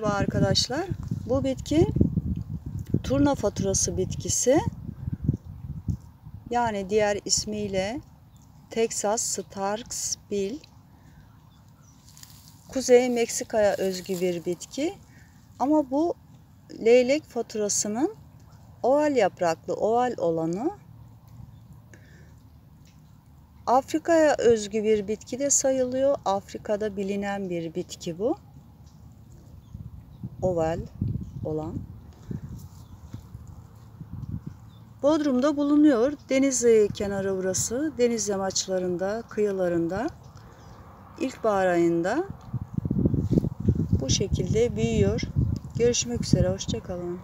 Merhaba arkadaşlar. Bu bitki turna faturası bitkisi. Yani diğer ismiyle Texas Starks Bill. Kuzey Meksika'ya özgü bir bitki. Ama bu leylek faturasının oval yapraklı, oval olanı. Afrika'ya özgü bir bitki de sayılıyor. Afrika'da bilinen bir bitki bu oval olan. Bodrum'da bulunuyor. Deniz kenarı burası. Deniz yamaçlarında, kıyılarında ilkbahar ayında bu şekilde büyüyor. Görüşmek üzere. Hoşçakalın.